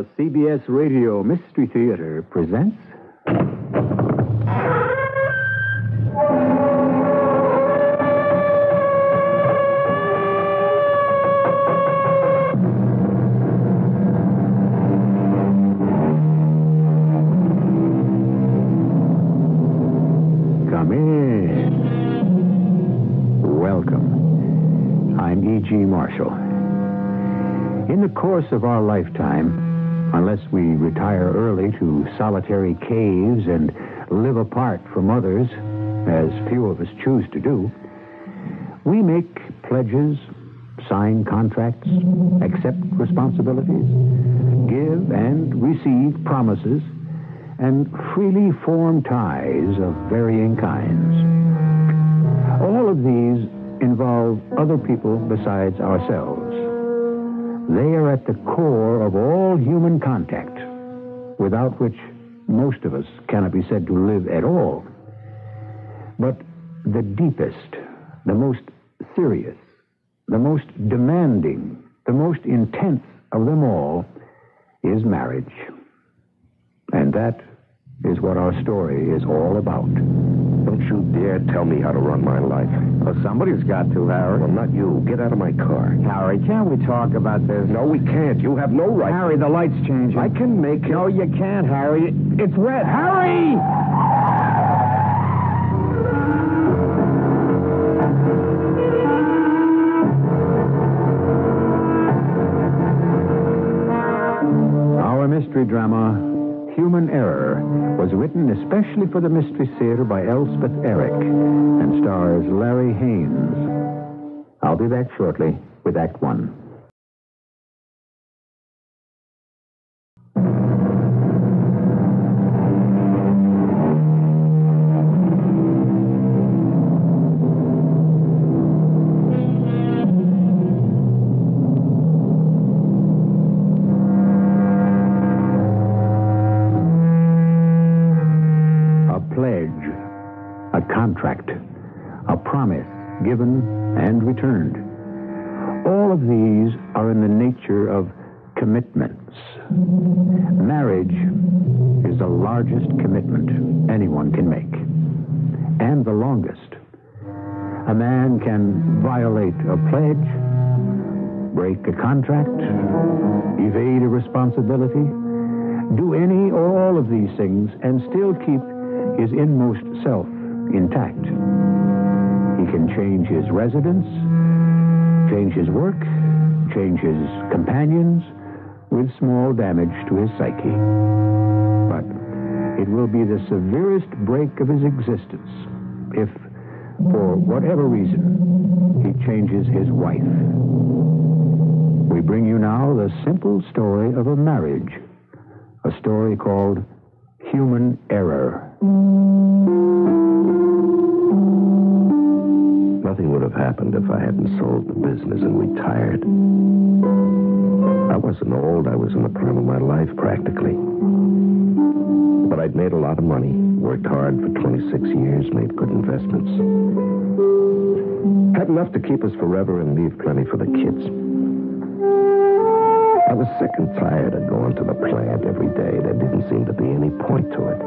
The CBS Radio Mystery Theater presents. To solitary caves and live apart from others, as few of us choose to do, we make pledges, sign contracts, accept responsibilities, give and receive promises, and freely form ties of varying kinds. All of these involve other people besides ourselves. They are at the core of all human contact, without which most of us cannot be said to live at all. But the deepest, the most serious, the most demanding, the most intense of them all is marriage. And that is what our story is all about. Don't you dare tell me how to run my life. Well, somebody's got to, Harry. Well, not you. Get out of my car. Harry, can't we talk about this? No, we can't. You have no right. Harry, the light's changing. I can make it. No, you can't, Harry. It's red. Harry! Our mystery drama, Human Error, was written especially for the Mystery Theater by Elspeth Eric and stars Larry Haines. I'll be back shortly with Act One. Contract, a promise given and returned. All of these are in the nature of commitments. Marriage is the largest commitment anyone can make, and the longest. A man can violate a pledge, break a contract, evade a responsibility, do any or all of these things and still keep his inmost self intact. He can change his residence, change his work, change his companions with small damage to his psyche. But it will be the severest break of his existence if, for whatever reason, he changes his wife. We bring you now the simple story of a marriage, a story called Human Error. Nothing would have happened if I hadn't sold the business and retired. I wasn't old. I was in the prime of my life, practically. But I'd made a lot of money, worked hard for 26 years, made good investments. Had enough to keep us forever and leave plenty for the kids. I was sick and tired of going to the plant every day. There didn't seem to be any point to it.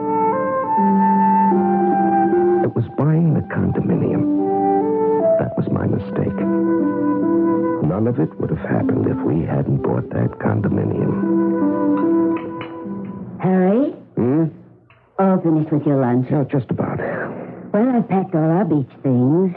It was buying the condominium. That was my mistake. None of it would have happened if we hadn't bought that condominium. Harry, Hmm? all finished with your lunch. Yeah, just about. Well, I've packed all our beach things.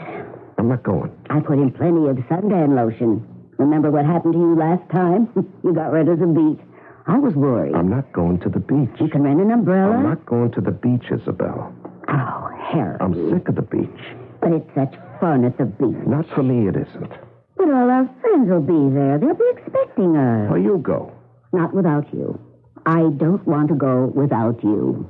I'm not going. I put in plenty of suntan lotion. Remember what happened to you last time? you got rid of the beach. I was worried. I'm not going to the beach. you can rent an umbrella. I'm not going to the beach, Isabel. Oh, Harry. I'm sick of the beach. But it's such fun at the beach. Not for me, it isn't. But all our friends will be there. They'll be expecting us. Well, you go. Not without you. I don't want to go without you.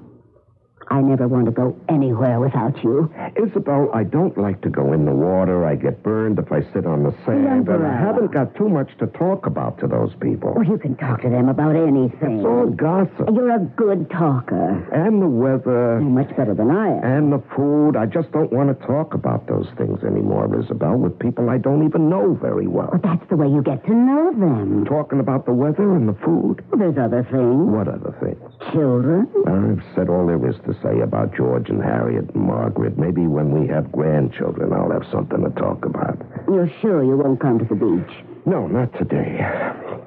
I never want to go anywhere without you. Isabel, I don't like to go in the water. I get burned if I sit on the sand. And I haven't got too much to talk about to those people. Well, you can talk to them about anything. It's all gossip. You're a good talker. And the weather. You're much better than I am. And the food. I just don't want to talk about those things anymore, Isabel, with people I don't even know very well. But that's the way you get to know them. Talking about the weather and the food. Well, there's other things. What other things? Children. I've said all there is to say about George and Harriet and Margaret. Maybe when we have grandchildren, I'll have something to talk about. You're sure you won't come to the beach? No, not today.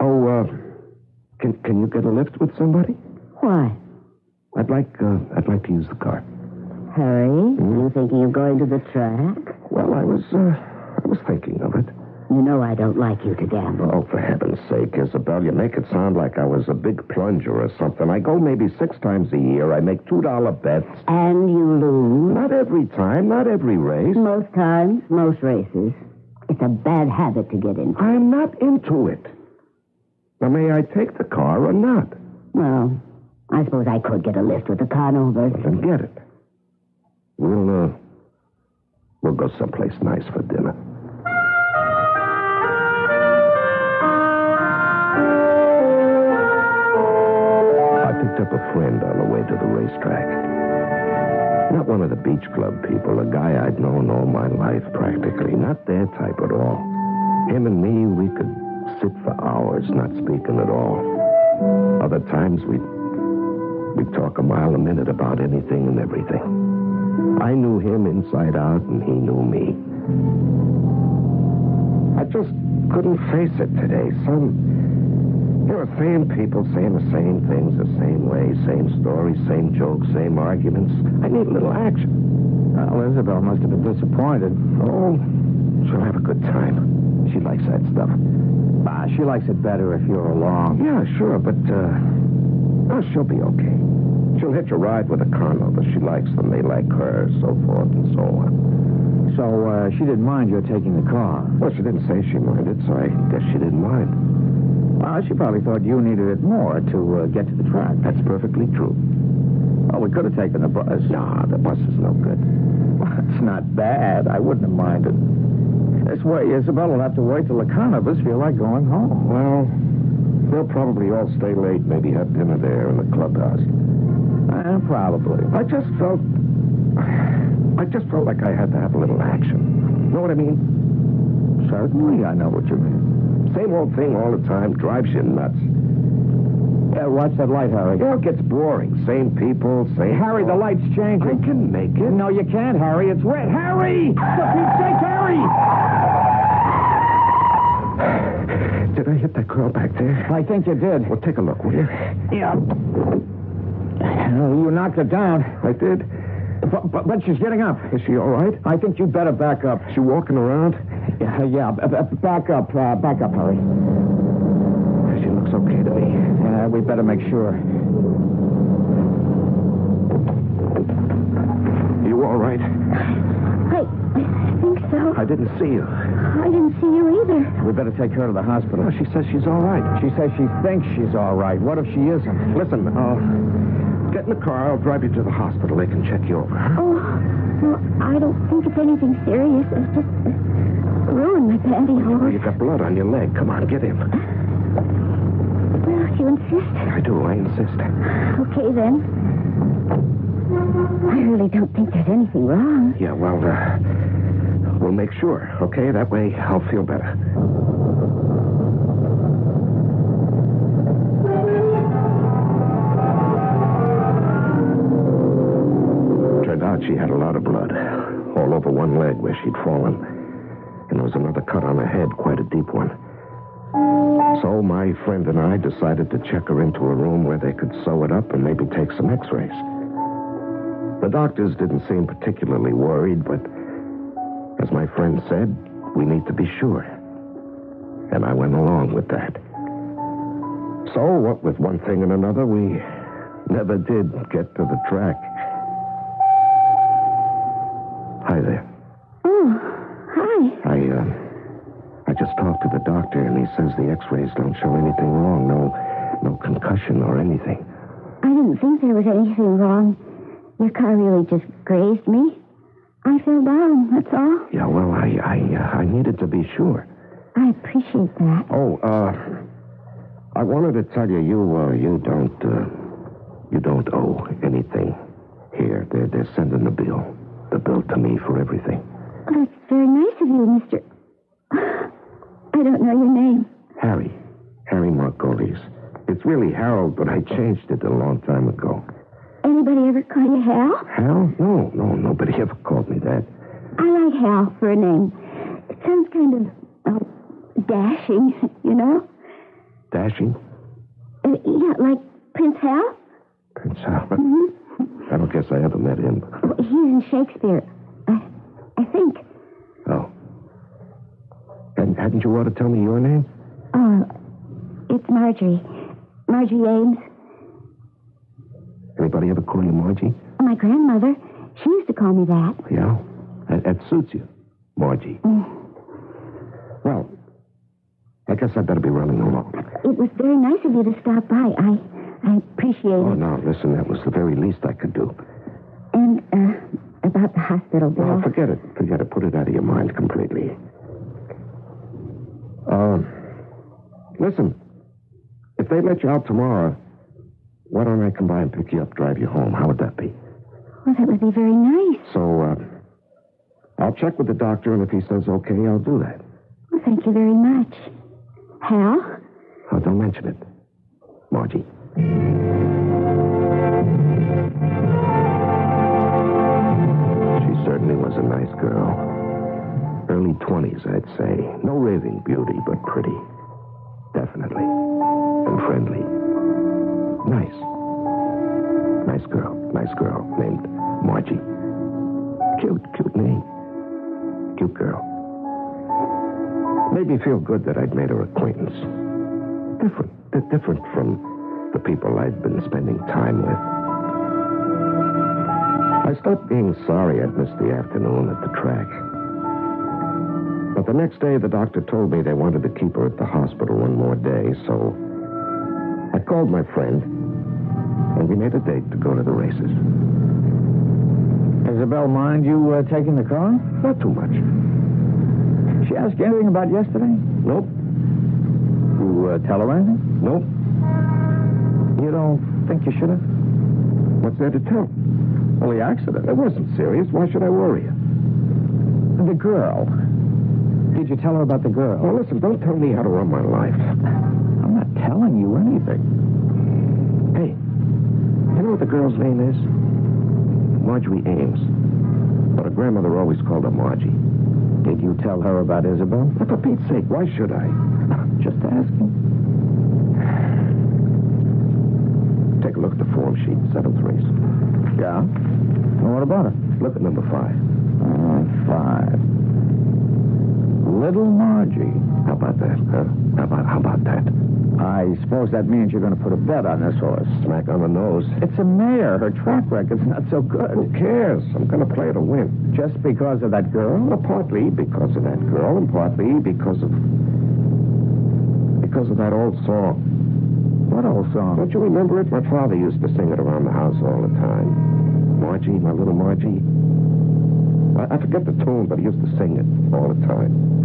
Oh, uh, can can you get a lift with somebody? Why? I'd like uh, I'd like to use the car. Harry, you thinking of going to the track? Well, I was uh, I was thinking of it. You know I don't like you to gamble. Oh, for heaven's sake, Isabel, you make it sound like I was a big plunger or something. I go maybe six times a year. I make two dollar bets. And you lose. Not every time, not every race. Most times, most races. It's a bad habit to get into. I'm not into it. Now, may I take the car or not? Well, I suppose I could get a lift with the Conovers. Then get it. We'll, uh, we'll go someplace nice for dinner. Up a friend on the way to the racetrack. Not one of the beach club people, a guy I'd known all my life practically. Not their type at all. Him and me, we could sit for hours not speaking at all. Other times we'd, we'd talk a mile a minute about anything and everything. I knew him inside out, and he knew me. I just couldn't face it today. Some, you know, same people saying the same things the same way, same stories, same jokes, same arguments. I need a little action. Well, Isabel must have been disappointed. Oh, she'll have a good time. She likes that stuff. Ah, she likes it better if you're along. Yeah, sure, but uh, oh, she'll be okay. She'll hitch a ride with a Conover. She likes them. They like her, so forth and so on. So, uh, she didn't mind your taking the car. Well, she didn't say she minded, so I guess she didn't mind. Well, she probably thought you needed it more to uh, get to the track. That's perfectly true. Well, we could have taken the bus. Nah, the bus is no good. Well, it's not bad. I wouldn't have minded. This way, Isabel will have to wait till the Conovers feel like going home. Well, they'll probably all stay late, maybe have dinner there in the clubhouse. Uh, probably. I just felt. I just felt like I had to have a little action. Know what I mean? Certainly, I know what you mean. Same old thing all the time drives you nuts. Yeah, watch that light, Harry. Know, it gets boring. Same people, same. Harry, the light's changing. I can make it. No, you can't, Harry. It's wet. Harry! For Pete's sake, Harry! Did I hit that girl back there? I think you did. Well, take a look, will you? Yeah. Oh, you knocked her down. I did. But, but, but she's getting up. Is she all right? I think you'd better back up. She walking around? Yeah, yeah. b- b- Back up. Uh, back up, Harry. She looks okay to me. Uh, we better make sure. You all right? I, I think so. I didn't see you. I didn't see you either. We better take her to the hospital. Well, she says she's all right. She says she thinks she's all right. What if she isn't? Listen, uh, get in the car. I'll drive you to the hospital. They can check you over. Oh, well, I don't think it's anything serious. It's just ruined my Oh, pantyhose. you've got blood on your leg. Come on, get in. Well, you insist. I do. I insist. Okay, then. I really don't think there's anything wrong. Yeah, well, uh, we'll make sure, okay? That way I'll feel better. Turned out she had a lot of blood, all over one leg where she'd fallen. And there was another cut on her head, quite a deep one. So my friend and I decided to check her into a room where they could sew it up and maybe take some x-rays. The doctors didn't seem particularly worried, but as my friend said, we need to be sure. And I went along with that. So, what with one thing and another, we never did get to the track. Hi there. Oh, hi. I, uh, I just talked to the doctor, and he says the x-rays don't show anything wrong. No, no concussion or anything. I didn't think there was anything wrong. Your car really just grazed me. I fell down, that's all. Yeah, well, I I, uh, I needed to be sure. I appreciate that. Oh, uh, I wanted to tell you, you, uh, you don't, uh, you don't owe anything. Here, they're, they're sending the bill. The bill to me for everything. Oh, that's very nice of you, Mr. I don't know your name. Harry. Harry Margolis. It's really Harold, but I changed it a long time ago. Anybody ever call you Hal? Hal? No, no, nobody ever called me that. I like Hal for a name. It sounds kind of oh, dashing, you know? Dashing? Uh, yeah, like Prince Hal? Prince Hal. Mm-hmm. I don't guess I ever met him. Oh, he's in Shakespeare. I, I think. Oh. And hadn't you ought to tell me your name? Oh, it's Marjorie. Marjorie Ames. Anybody ever call you Margie? My grandmother. She used to call me that. Yeah. That, that suits you, Margie. Well, I guess I'd better be running along. It was very nice of you to stop by. I, I appreciate Oh, it. Oh, no, listen, that was the very least I could do. And uh, about the hospital bill. Oh, forget it. Forget it. Put it out of your mind completely. Um, listen, if they let you out tomorrow, why don't I come by and pick you up, drive you home? How would that be? Well, that would be very nice. So, uh, I'll check with the doctor, and if he says okay, I'll do that. Well, thank you very much. Hal? Oh, don't mention it, Margie. She certainly was a nice girl. Early 20s, I'd say. No raving beauty, but pretty. Definitely. And friendly. Nice. Nice girl. Nice girl named Margie. Cute, cute name. Cute girl. Made me feel good that I'd made her acquaintance. Different. di- Different from the people I'd been spending time with. I stopped being sorry I'd missed the afternoon at the track. But the next day, the doctor told me they wanted to keep her at the hospital one more day, so I called my friend, and we made a date to go to the races. Isabel mind you uh, taking the car? Not too much. She asked you anything about yesterday? Nope. You uh, tell her anything? Nope. You don't think you should have? What's there to tell? The accident. It wasn't serious. Why should I worry you? The girl. Did you tell her about the girl? Well, listen, don't tell me how to run my life. I'm not telling you anything. Hey, you know what the girl's name is? Marjorie Ames. But her grandmother always called her Margie. Did you tell her about Isabel? But for Pete's sake, why should I? Just asking. Take a look at the form sheet, seventh race. Yeah? Well, what about her? Look at number five. Uh, five. Little Margie. How about that, huh? How about, how about that? I suppose that means you're going to put a bet on this horse. Smack on the nose. It's a mare. Her track record's not so good. Who cares? I'm going to play to win. Just because of that girl? Well, partly because of that girl, and partly because of... because of that old song. What old song? Don't you remember it? My father used to sing it around the house all the time. Margie, my little Margie. I, I forget the tune, but he used to sing it all the time.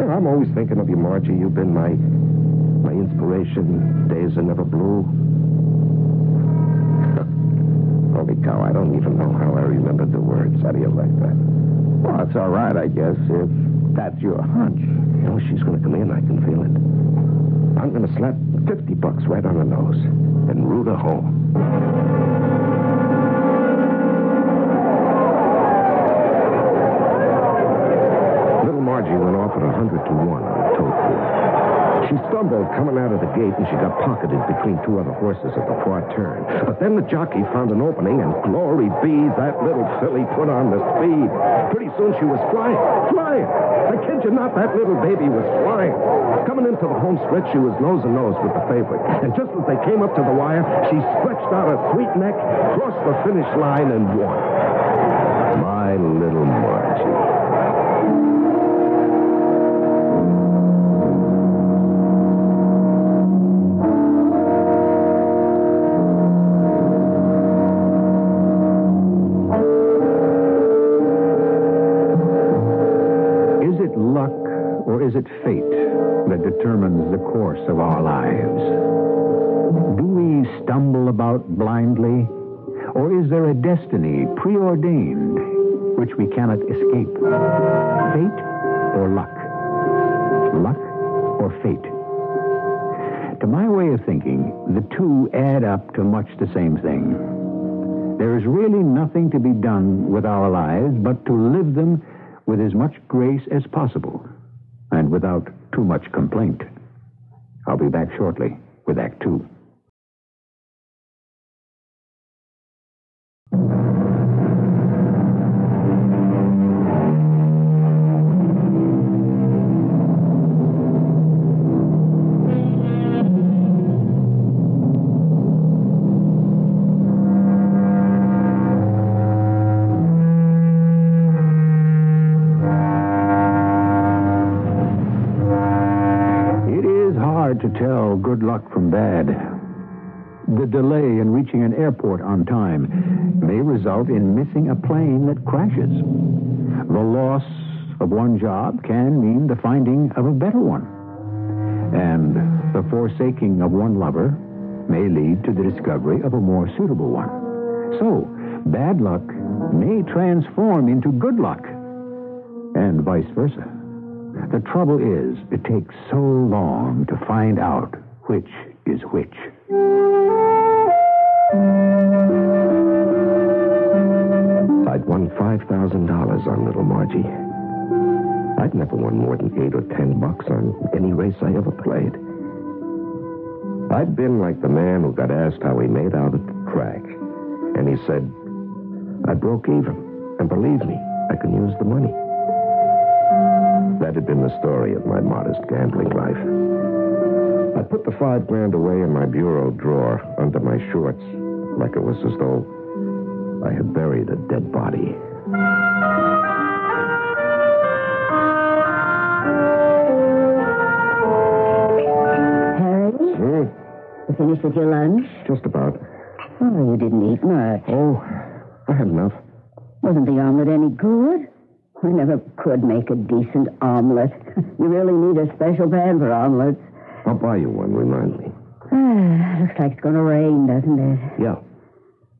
Yeah, I'm always thinking of you, Margie. You've been my my inspiration. Days are never blue. Holy cow, I don't even know how I remembered the words. How do you like that? Well, it's all right, I guess, if that's your hunch. You know, she's going to come in. I can feel it. I'm going to slap 50 bucks right on her nose and root her home. Margie went off at a 100 to 1 on booth. She stumbled coming out of the gate and she got pocketed between two other horses at the far turn. But then the jockey found an opening and glory be, that little filly put on the speed. Pretty soon she was flying. Flying! I kid you not, that little baby was flying. Coming into the home stretch, she was nose and nose with the favorite. And just as they came up to the wire, she stretched out her sweet neck, crossed the finish line, and won. My little Margie. Lives? Do we stumble about blindly? Or is there a destiny preordained which we cannot escape? Fate or luck? Luck or fate? To my way of thinking, the two add up to much the same thing. There is really nothing to be done with our lives but to live them with as much grace as possible and without too much complaint. I'll be back shortly with Act Two. Bad. The delay in reaching an airport on time may result in missing a plane that crashes. The loss of one job can mean the finding of a better one. And the forsaking of one lover may lead to the discovery of a more suitable one. So, bad luck may transform into good luck, and vice versa. The trouble is, it takes so long to find out which is which. I'd won $5,000 on Little Margie. I'd never won more than eight or ten bucks on any race I ever played. I'd been like the man who got asked how he made out at the track. And he said, I broke even. And believe me, I can use the money. That had been the story of my modest gambling life. I put the five grand away in my bureau drawer under my shorts, like it was as though I had buried a dead body. Harry, Hmm, you finished with your lunch? just about. Oh, you didn't eat much. Oh, I had enough. Wasn't the omelet any good? I never could make a decent omelet. You really need a special pan for omelets. I'll buy you one, remind me. Ah, looks like it's going to rain, doesn't it? Yeah.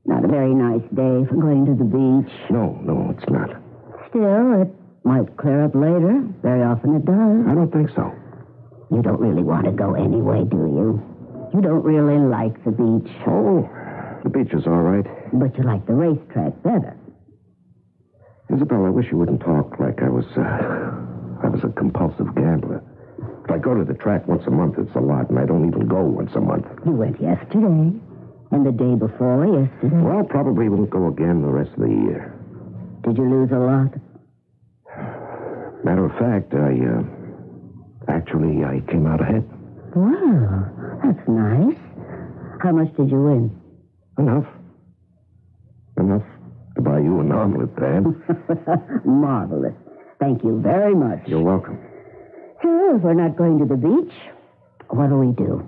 Not a very nice day for going to the beach. No, no, it's not. Still, it might clear up later. Very often it does. I don't think so. You don't really want to go anyway, do you? You don't really like the beach, Oh, the beach is all right. but you like the racetrack better. Isabel, I wish you wouldn't talk like I was, uh, I was a compulsive gambler. I go to the track once a month, it's a lot, and I don't even go once a month. You went yesterday, and the day before yesterday. Well, probably won't go again the rest of the year. Did you lose a lot? Matter of fact, I, uh, actually, I came out ahead. Wow, that's nice. How much did you win? Enough. Enough to buy you an omelet, Dan. Marvelous. Thank you very much. You're welcome. So, if we're not going to the beach, what do we do?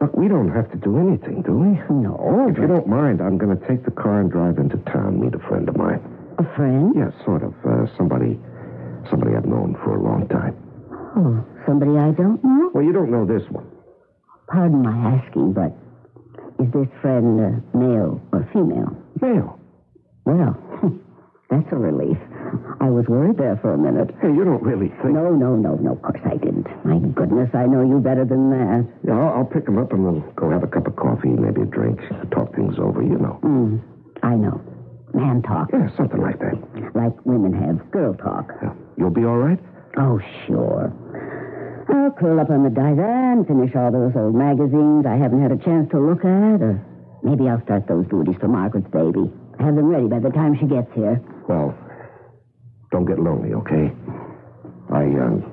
Look, we don't have to do anything, do we? No, If you don't mind, I'm going to take the car and drive into town, meet a friend of mine. a friend? Yeah, sort of. Uh, somebody, somebody I've known for a long time. Oh, somebody I don't know? Well, you don't know this one. Pardon my asking, but is this friend uh, male or female? Male. Well, that's a relief. I was worried there for a minute. Hey, you don't really think. No, no, no, no, of course I didn't. My goodness, I know you better than that. Yeah, I'll, I'll pick him up and we'll go have a cup of coffee, maybe a drink, talk things over, you know. Mm, I know. Man talk, Yeah, something like that. like women have girl talk. Yeah. You'll be all right? Oh, sure. I'll curl up on the divan, finish all those old magazines I haven't had a chance to look at, or maybe I'll start those duties for Margaret's baby. Have them ready by the time she gets here. Well, don't get lonely, okay? I, um,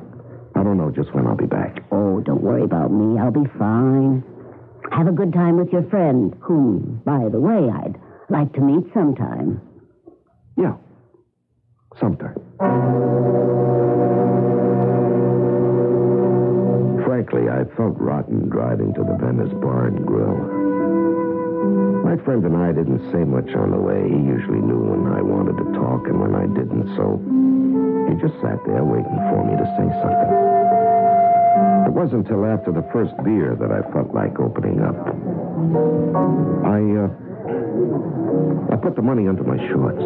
I don't know just when I'll be back. Oh, don't worry about me. I'll be fine. Have a good time with your friend, whom, by the way, I'd like to meet sometime. Yeah. Sometime. Frankly, I felt rotten driving to the Venice Bar and Grill. My friend and I didn't say much on the way. He usually knew when I wanted to talk and when I didn't, so He just sat there waiting for me to say something. It wasn't until after the first beer that I felt like opening up. I, uh, I put the money under my shorts.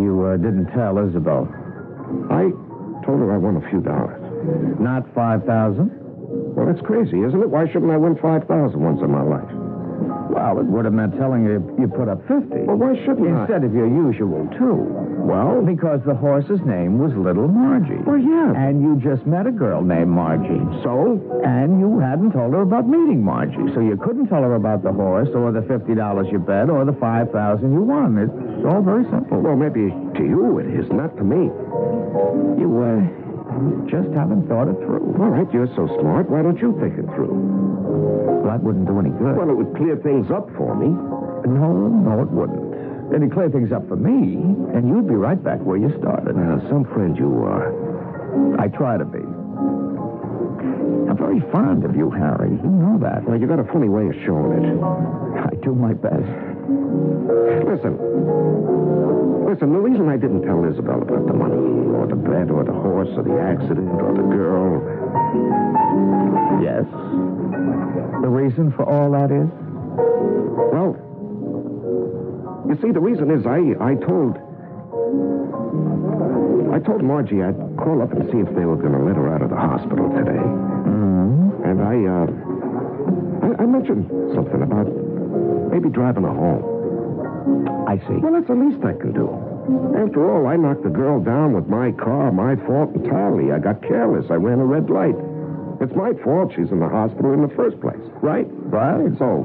You uh, didn't tell Isabel. I told her I won a few dollars. Not 5000 Well, that's crazy, isn't it? Why shouldn't I win 5000 once in my life? Well, it would have meant telling her you put up 50 Well, why shouldn't I? Instead of your usual two. Well, Because the horse's name was Little Margie. well, yeah. And you just met a girl named Margie. So? And you hadn't told her about meeting Margie. So you couldn't tell her about the horse or the $50 you bet or the 5000 you won. It's all very simple. Well, maybe to you it is, not to me. You, uh, just haven't thought it through. All right, you're so smart. Why don't you think it through? Well, that wouldn't do any good. Well, it would clear things up for me. no, no, it wouldn't. Then It'd clear things up for me, and you'd be right back where you started. Now, some friend you are. I try to be. I'm very fond of you, Harry. You know that. Well, you've got a funny way of showing it. I do my best. Listen. Listen, the reason I didn't tell Isabel about the money, or the bed, or the horse, or the accident, or the girl. Yes. The reason for all that is? Well, you see, the reason is I, I told. I told Margie I'd call up and see if they were going to let her out of the hospital today. Mm-hmm. And I, uh. I, I mentioned something about maybe driving her home. I see. Well, that's the least I can do. After all, I knocked the girl down with my car, my fault entirely. I got careless. I ran a red light. It's my fault she's in the hospital in the first place, right? Right. So,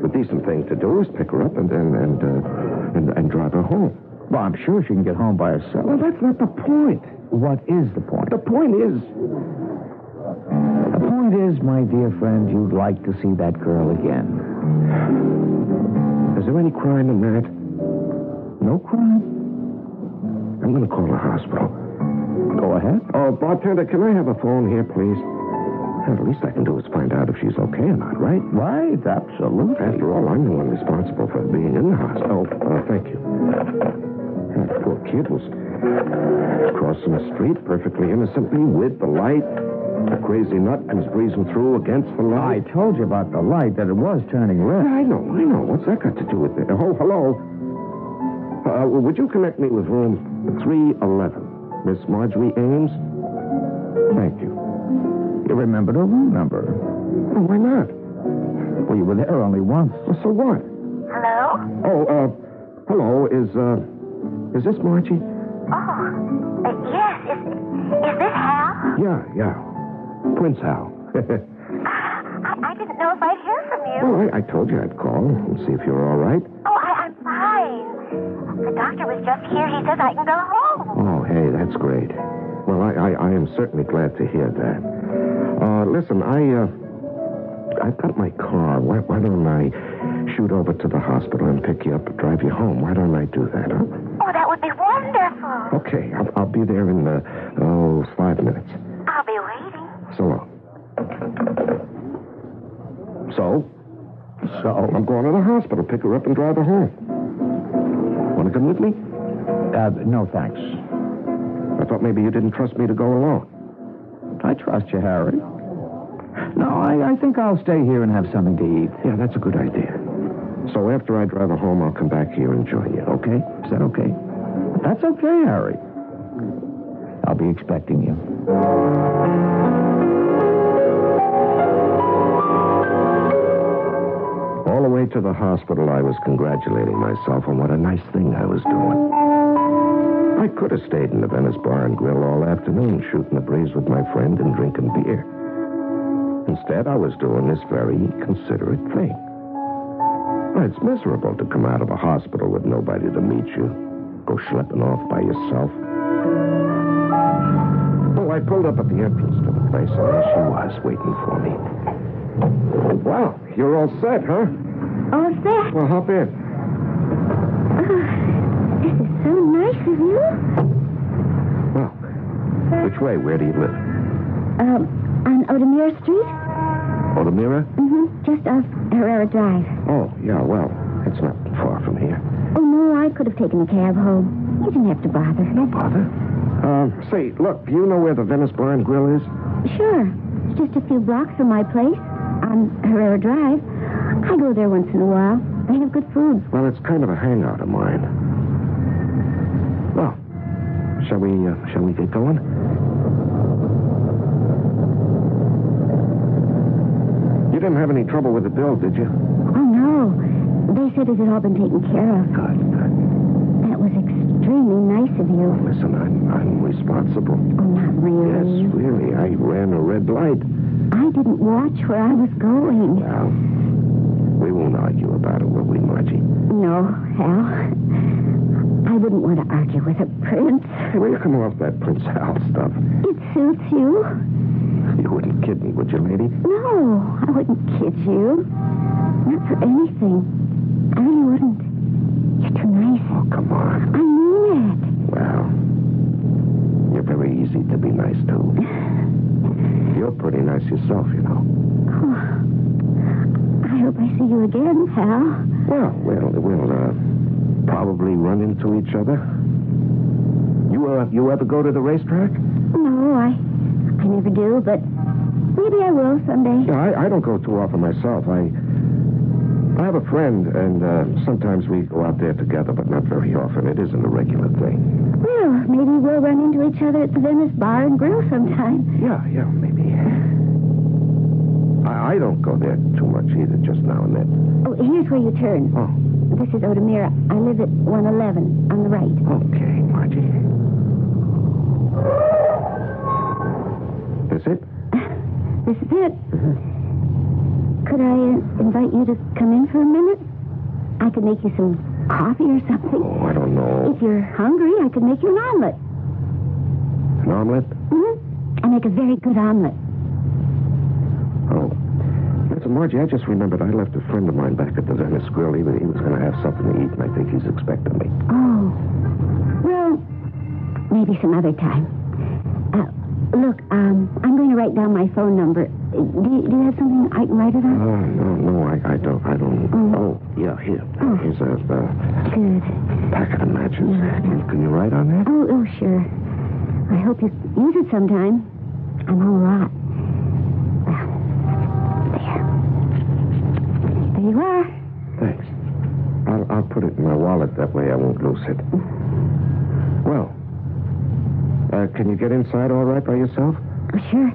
the decent thing to do is pick her up and and and, uh, and, and drive her home. Well, I'm sure she can get home by herself. Well, that's not the point. What is the point? The point is, The point is, my dear friend, you'd like to see that girl again. There any crime in that? No crime. I'm going to call the hospital. Go ahead. Oh, bartender, can I have a phone here, please? Well, the least I can do is find out if she's okay or not, right? Right, absolutely. After all, I'm the one responsible for being in the hospital. Oh, uh, thank you. That poor kid was crossing the street perfectly innocently with the light. A crazy nut comes breezing through against the light. I told you about the light, that it was turning Yeah, red. I know, I know. What's that got to do with it? Oh, hello. Uh, would you connect me with room 311? Miss Marjorie Ames? Thank you. You remembered her room number. Oh, why not? Well, you were there only once. Well, so what? Hello? Oh, uh, hello. Is, uh, is this Margie? Oh, uh, yes. Is, is this Hal? Yeah, yeah. Prince Hal. I, I didn't know if I'd hear from you. well, I, I told you I'd call and see if you're all right. Oh, I, I'm fine. The doctor was just here. He says I can go home. Oh, hey, that's great. Well, I, I, I am certainly glad to hear that. Uh, listen, I, uh, I've got my car. Why, why don't I shoot over to the hospital and pick you up and drive you home? Why don't I do that, huh? Oh, that would be wonderful. Okay, I'll, I'll be there in, uh, oh, five minutes. I'll be waiting. So long. So? So? I'm going to the hospital, pick her up and drive her home. Want to come with me? Uh, no, thanks. I thought maybe you didn't trust me to go alone. I trust you, Harry. No, I, I think I'll stay here and have something to eat. Yeah, that's a good idea. So after I drive her home, I'll come back here and join you, okay? Is that okay? That's okay, Harry. I'll be expecting you. All the way to the hospital, I was congratulating myself on what a nice thing I was doing. I could have stayed in the Venice Bar and Grill all afternoon, shooting the breeze with my friend and drinking beer. Instead, I was doing this very considerate thing. It's miserable to come out of a hospital with nobody to meet you, go schlepping off by yourself. Well, I pulled up at the entrance to the place, and there she was, waiting for me. Well, you're all set, huh? Oh. Well, hop in. This is so nice of you. Well, which way? Where do you live? Um, on Odemere Street? Odemira? Mm-hmm. Just off Herrera Drive. Oh, yeah, well, it's not far from here. Oh, no, I could have taken a cab home. You didn't have to bother. No bother. Uh, say, look, do you know where the Venice Bar and Grill is? Sure. It's just a few blocks from my place on Herrera Drive. I go there once in a while. They have good food. Well, it's kind of a hangout of mine. Well, shall we, uh, shall we get going? You didn't have any trouble with the bill, did you? Oh, no. They said it had all been taken care of. Good, good. That was extremely nice of you. Listen, I'm, I'm responsible. Oh, not really. Yes, really. really. I ran a red light. I didn't watch where I was going. Well, we won't argue about it, will we, Margie? No, Hal. I wouldn't want to argue with a prince. Hey, will you come off that Prince Hal stuff? It suits you. You wouldn't kid me, would you, lady? No, I wouldn't kid you. Not for anything. I really wouldn't. You're too nice. Oh, come on. I mean it. Well, you're very easy to be nice to. You're pretty nice yourself, you know. Oh, I hope I see you again, Hal. Well, we'll, we'll uh, probably run into each other. You, uh, you ever go to the racetrack? No, I, I never do, but maybe I will someday. Yeah, I, I don't go too often myself. I, I have a friend, and uh, sometimes we go out there together, but not very often. It isn't a regular thing. Well, maybe we'll run into each other at the Venice Bar and Grill sometime. Yeah, yeah, maybe. I, I don't go there too much either, just now and then. Oh, here's where you turn. Oh, This is Odemira. I live at 111 on the right. okay, Margie. Is it? This is it. Could I uh, invite you to come in for a minute? I could make you some coffee or something. Oh, I don't know. If you're hungry, I could make you an omelet. An omelet? Mm-hmm. I make a very good omelet. Oh. Listen, Margie, I just remembered I left a friend of mine back at the Venice Grill. He, he was going to have something to eat, and I think he's expecting me. Oh. Well, maybe some other time. Uh, look, um, I'm going to write down my phone number. Uh, Do you, do you have something I can write it Oh, on? no, no, I, I don't. I don't. Mm. Oh, yeah, here. Oh. Here's a uh, Good. packet of matches. Yeah. Can, can you write on that? Oh, oh, sure. I hope you use it sometime. I'm a lot. You are. Thanks. I'll, I'll put it in my wallet. That way I won't lose it. Well, uh, can you get inside all right by yourself? Oh, sure.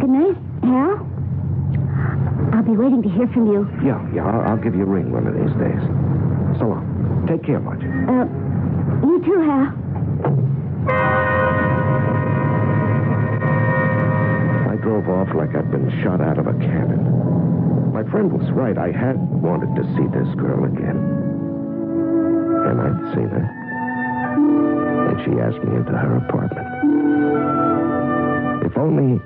Good night, Hal. I'll be waiting to hear from you. Yeah, yeah. I'll, I'll give you a ring one of these days. So long. Take care, Margie. Uh, you too, Hal. I drove off like I'd been shot out of a cannon. My friend was right. I had wanted to see this girl again. And I'd seen her. And she asked me into her apartment. If only.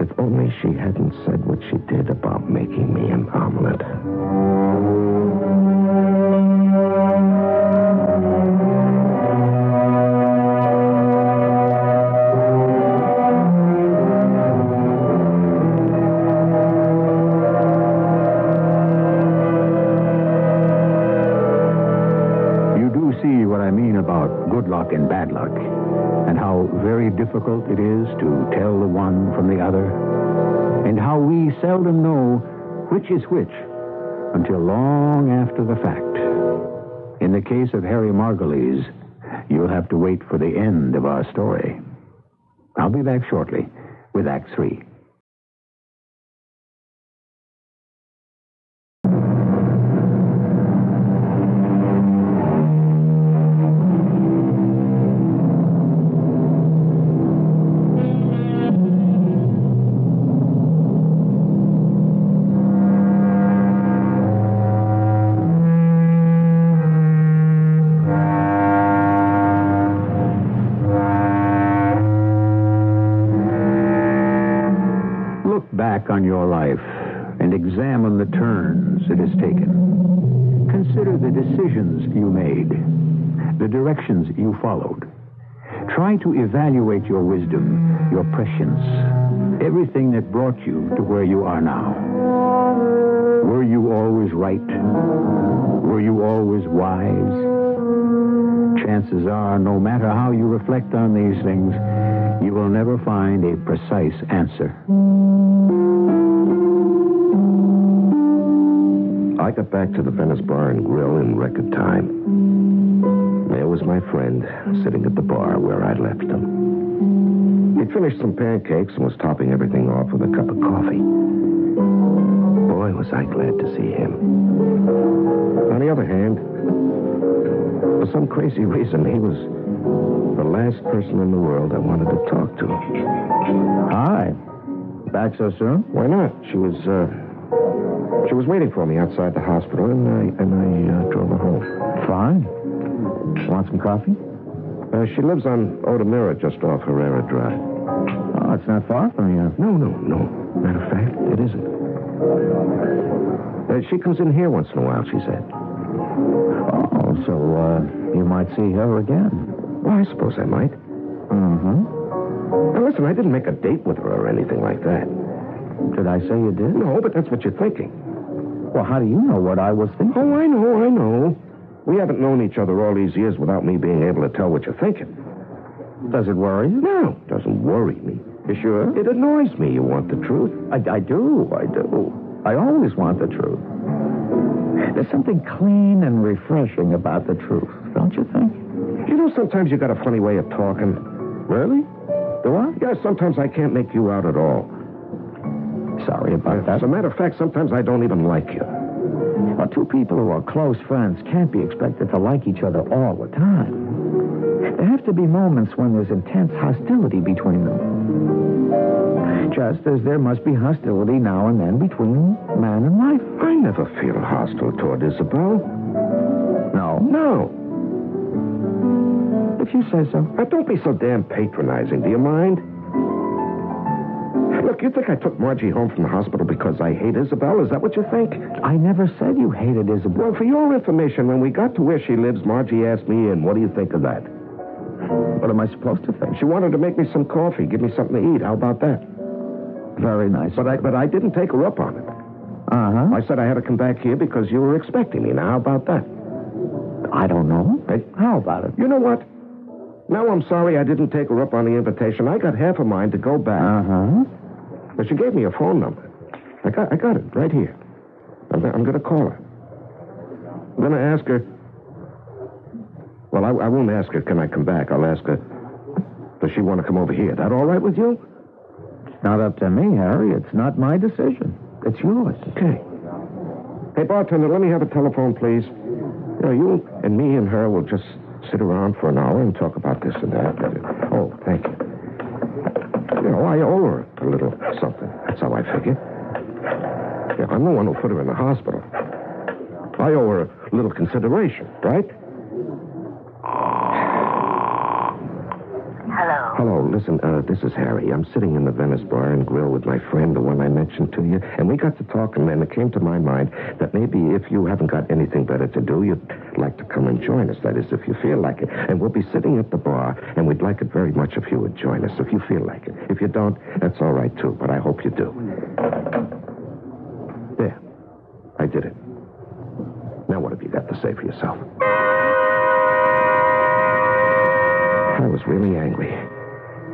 If only she hadn't said what she did about making me an omelet. difficult it is to tell the one from the other, and how we seldom know which is which until long after the fact. In the case of Harry Margulies, you'll have to wait for the end of our story. I'll be back shortly with Act 3. Decisions you made, the directions you followed. Try to evaluate your wisdom, your prescience, everything that brought you to where you are now. Were you always right? Were you always wise? chances are, no matter how you reflect on these things, you will never find a precise answer. I got back to the Venice Bar and Grill in record time. There was my friend sitting at the bar where I'd left him. He'd finished some pancakes and was topping everything off with a cup of coffee. Boy, was I glad to see him. On the other hand, for some crazy reason, he was the last person in the world I wanted to talk to. Hi. Back so soon? Why not? She was, uh, she was waiting for me outside the hospital, and I, and I uh, drove her home. Fine. Want some coffee? Uh, she lives on Odemira, just off Herrera Drive. Oh, it's not far from here. No, no, no. Matter of fact, it isn't. Uh, she comes in here once in a while, she said. Oh, so, uh, you might see her again. Well, I suppose I might. Mm-hmm. Now, listen, I didn't make a date with her or anything like that. Did I say you did? No, but that's what you're thinking. Well, how do you know what I was thinking? Oh, I know, I know. We haven't known each other all these years without me being able to tell what you're thinking. Does it worry you? No, it doesn't worry me. You sure? It annoys me you want the truth. I, I do, I do. I always want the truth. There's something clean and refreshing about the truth, don't you think? You know, sometimes you got a funny way of talking. Really? Do I? Yeah, sometimes I can't make you out at all. Sorry about that. As a matter of fact, sometimes I don't even like you. Well, two people who are close friends can't be expected to like each other all the time. There have to be moments when there's intense hostility between them. Just as there must be hostility now and then between man and wife. I never feel hostile toward Isabel. No. No. If you say so. Now, don't be so damn patronizing. Do you mind? Look, you think I took Margie home from the hospital because I hate Isabel? Is that what you think? I never said you hated Isabel. Well, for your information, when we got to where she lives, Margie asked me in. What do you think of that? What am I supposed to think? She wanted to make me some coffee, give me something to eat. How about that? Very nice. But I, but I didn't take her up on it. Uh-huh. I said I had to come back here because you were expecting me. Now, how about that? I don't know. Hey, How about it? you know what? Now I'm sorry I didn't take her up on the invitation. I got half a mind to go back. Uh-huh. But she gave me a phone number. I got, I got it right here. I'm, I'm going to call her. I'm going to ask her. Well, I, I won't ask her, can I come back? I'll ask her, does she want to come over here? That all right with you? It's not up to me, Harry. It's not my decision. It's yours. Okay. Hey, bartender, let me have a telephone, please. You know, you and me and her will just sit around for an hour and talk about this and that. Oh, thank you. You know, I owe her a little something. That's how I figure. Yeah, I'm the one who put her in the hospital. I owe her a little consideration, right? Ah, Hello. Hello, listen, uh, this is Harry. I'm sitting in the Venice Bar and Grill with my friend, the one I mentioned to you, and we got to talking, and it came to my mind that maybe if you haven't got anything better to do, you'd like to come and join us. That is, if you feel like it. And we'll be sitting at the bar, and we'd like it very much if you would join us, if you feel like it. If you don't, that's all right, too, but I hope you do. There. I did it. Now, what have you got to say for yourself? Was really angry.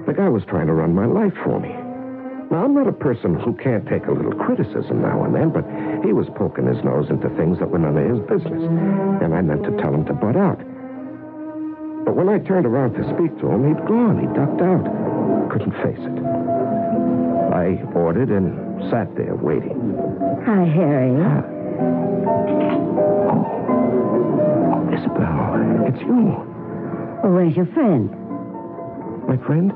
The guy was trying to run my life for me. Now, I'm not a person who can't take a little criticism now and then, but he was poking his nose into things that were none of his business. And I meant to tell him to butt out. But when I turned around to speak to him, he'd gone. He ducked out. Couldn't face it. I ordered and sat there waiting. Hi, Harry. Oh, Isabel, it's you. Well, where's your friend? My friend?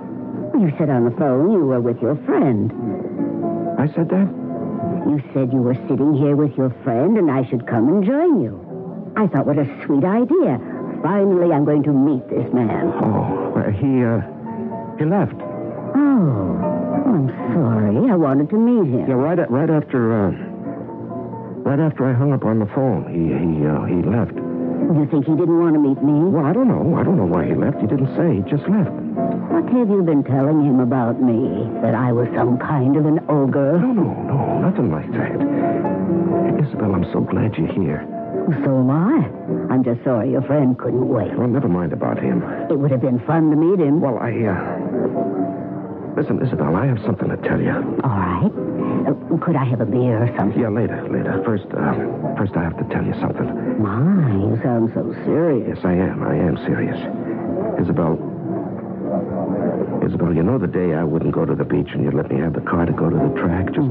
Well, you said on the phone you were with your friend. I said that? You said you were sitting here with your friend and I should come and join you. I thought, what a sweet idea. Finally, I'm going to meet this man. Oh, uh, he, uh, he left. Oh, I'm sorry. I wanted to meet him. Yeah, right, right after, uh, right after I hung up on the phone, he, he, uh, he left. You think he didn't want to meet me? Well, I don't know. I don't know why he left. He didn't say. He just left. What have you been telling him about me? That I was some kind of an ogre? No, no, no, nothing like that. Isabel, I'm so glad you're here. So am I. I'm just sorry your friend couldn't wait. Well, never mind about him. It would have been fun to meet him. Well, I, uh... Listen, Isabel, I have something to tell you. All right. Uh, could I have a beer or something? Yeah, later, later. First, uh, first I have to tell you something. My, you sound so serious. Yes, I am. I am serious. Isabel. Isabel, you know the day I wouldn't go to the beach and you let me have the car to go to the track just,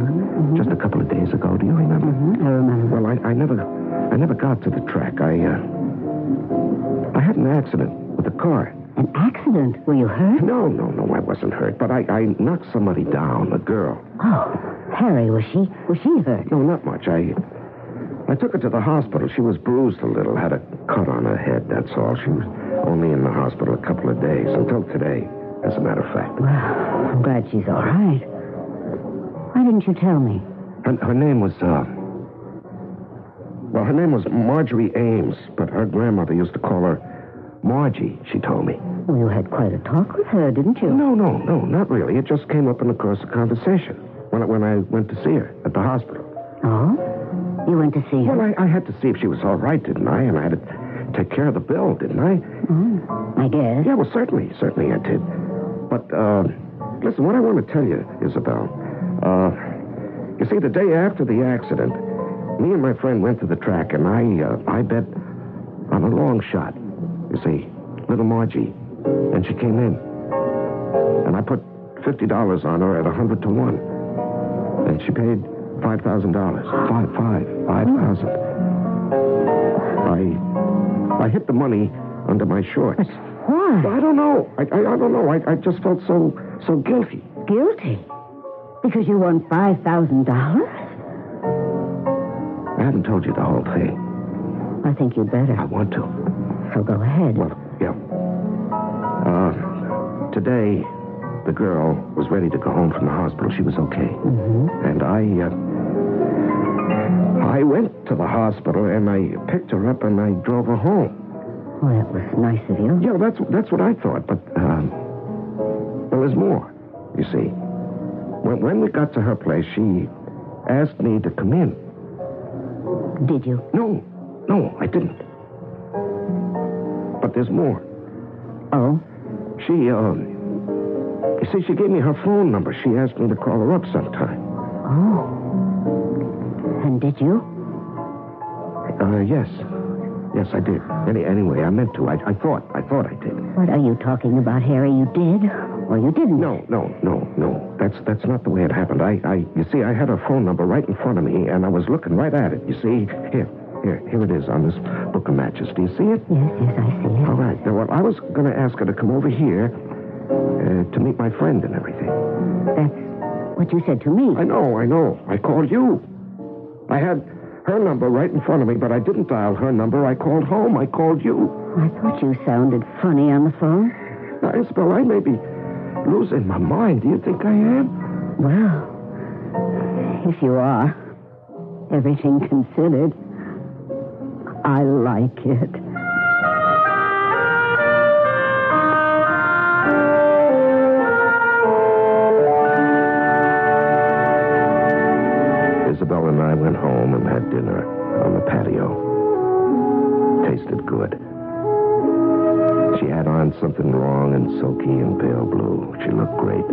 just a couple of days ago. Do you remember? Mhm, I remember. Well, I, I never, I never got to the track. I, uh, I had an accident with the car. An accident? Were you hurt? No, no, no, I wasn't hurt, but I, I knocked somebody down, a girl. Oh, Harry, was she was she hurt? No, not much. I, I took her to the hospital. She was bruised a little, had a cut on her head. That's all. She was only in the hospital a couple of days until today, as a matter of fact. Well, I'm glad she's all right. Why didn't you tell me? Her, her name was, uh, well, her name was Marjorie Ames, but her grandmother used to call her Margie, she told me. Well, you had quite a talk with her, didn't you? No, no, no, not really. It just came up in the course of conversation when I, when I went to see her at the hospital. Oh? You went to see her? Well, I, I had to see if she was all right, didn't I? And I had to take care of the bill, didn't I? Oh, I guess. Yeah, well, certainly, certainly I did. But, uh, listen, what I want to tell you, Isabel, uh, you see, the day after the accident, me and my friend went to the track, and I, uh, I bet on a long shot. You see, little Margie, and she came in, and I put fifty dollars on her at a hundred to one, and she paid five thousand dollars. Five, five, five thousand. I, I hit the money under my shorts. Why? I don't know. I, I, I don't know. I, I just felt so so guilty. Guilty? Because you won $5,000? I haven't told you the whole thing. I think you'd better. I want to. So go ahead. Well, yeah. Uh, today, the girl was ready to go home from the hospital. She was okay. Mm-hmm. And I, uh, I went to the hospital and I picked her up and I drove her home. Well, that was nice of you. Yeah, that's that's what I thought. But um, well, there's more. You see, when when we got to her place, she asked me to come in. Did you? No, no, I didn't. But there's more. Oh? She, um, you see, she gave me her phone number. She asked me to call her up sometime. Oh. And did you? Uh, yes. Yes, I did. Any, anyway, I meant to. I, I thought. I thought I did. What are you talking about, Harry? You did or you didn't? No, no, no, no. That's that's not the way it happened. I, I, you see, I had her phone number right in front of me, and I was looking right at it. You see, here, here, here it is on this book of matches. Do you see it? Yes, yes, I see it. All right. Now, well, I was going to ask her to come over here uh, to meet my friend and everything. That's what you said to me. I know, I know. I called you. I had her number right in front of me, but I didn't dial her number. I called home. I called you. I thought you sounded funny on the phone. Now, Isabel, I may be losing my mind. Do you think I am? Well, if you are, everything considered, I like it. Dinner on the patio. Tasted good. She had on something long and silky and pale blue. She looked great.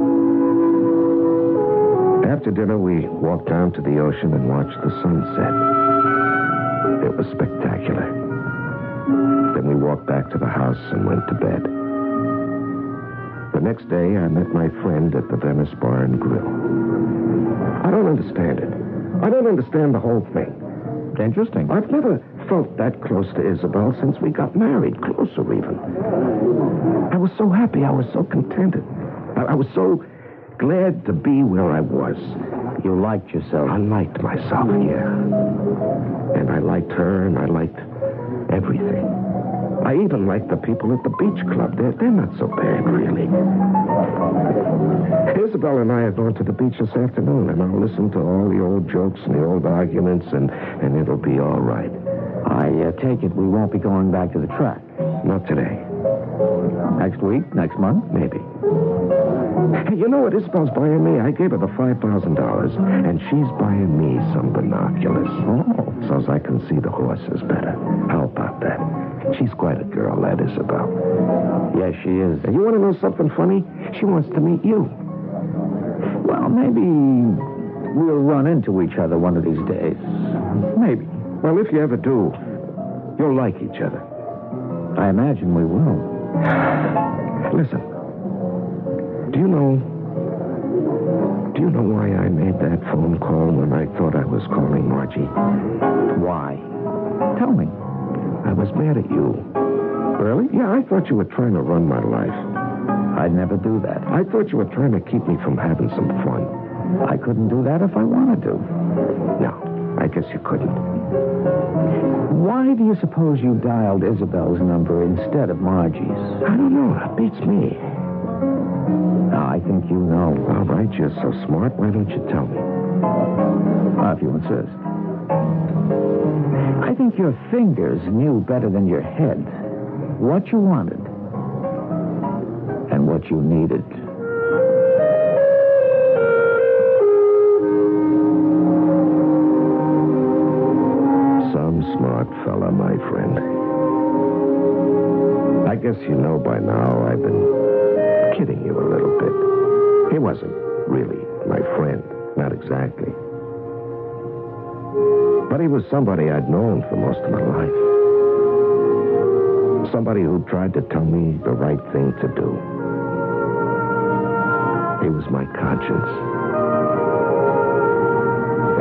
After dinner, we walked down to the ocean and watched the sunset. It was spectacular. Then we walked back to the house and went to bed. The next day, I met my friend at the Venice Bar and Grill. I don't understand it. I don't understand the whole thing. Interesting. I've never felt that close to Isabel since we got married, closer even. I was so happy. I was so contented. I, I was so glad to be where I was. You liked yourself. I liked myself, yeah. And I liked her, and I liked everything. I even like the people at the beach club. They're, they're not so bad, really. Isabel and I are going to the beach this afternoon, and I'll listen to all the old jokes and the old arguments, and, and it'll be all right. I uh, take it we won't be going back to the track. Not today. Next week? Next month? Maybe. Hey, you know what Isabel's buying me? I gave her the $5,000, and she's buying me some binoculars. Oh. so's I can see the horses better. How about that? She's quite a girl, that Isabel. Yes, she is. And you want to know something funny? She wants to meet you. Well, maybe we'll run into each other one of these days. Maybe. Well, if you ever do, you'll like each other. I imagine we will. Listen. Do you know. Do you know why I made that phone call when I thought I was calling Margie? Why? Tell me. I was mad at you. Really? Yeah, I thought you were trying to run my life. I'd never do that. I thought you were trying to keep me from having some fun. I couldn't do that if I wanted to. No, I guess you couldn't. Why do you suppose you dialed Isabel's number instead of Margie's? I don't know. It beats me. Now, I think you know. All right, you're so smart. Why don't you tell me? Ah, if you insist. I think your fingers knew better than your head what you wanted and what you needed. Some smart fella, my friend. I guess you know by now I've been kidding you a little bit. He wasn't really my friend, not exactly. But he was somebody I'd known for most of my life. Somebody who tried to tell me the right thing to do. He was my conscience.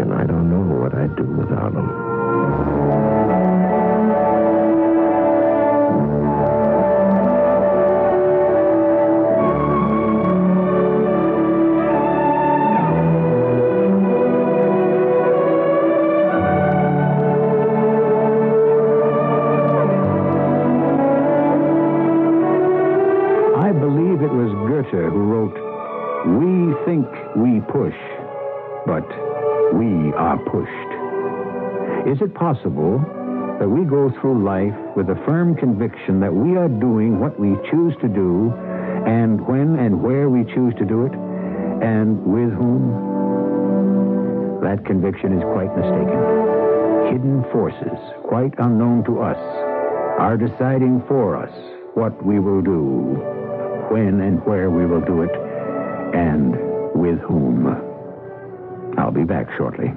And I don't know what I'd do without him. Push, but we are pushed. Is it possible that we go through life with a firm conviction that we are doing what we choose to do, and when and where we choose to do it, and with whom? That conviction is quite mistaken. Hidden forces, quite unknown to us, are deciding for us what we will do, when and where we will do it, and with whom. I'll be back shortly.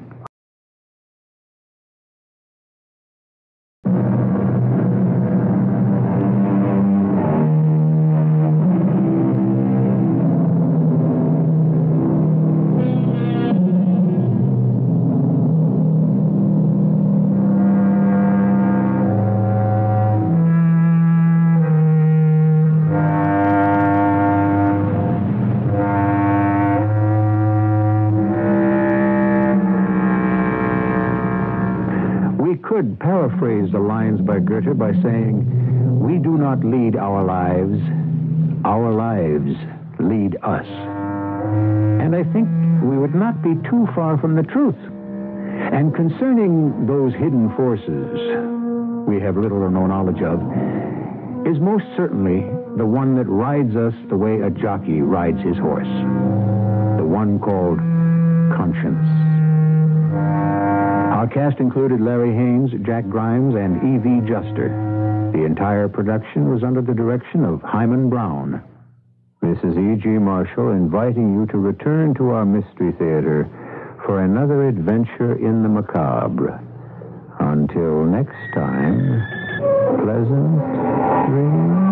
Goethe by saying, We do not lead our lives, our lives lead us. And I think we would not be too far from the truth. And concerning those hidden forces we have little or no knowledge of, is most certainly the one that rides us the way a jockey rides his horse. The one called conscience. Our cast included Larry Haines, Jack Grimes, and Evie Juster. The entire production was under the direction of Himan Brown. This is E.G. Marshall inviting you to return to our Mystery Theater for another adventure in the macabre. Until next time, pleasant dreams.